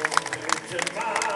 Goodbye.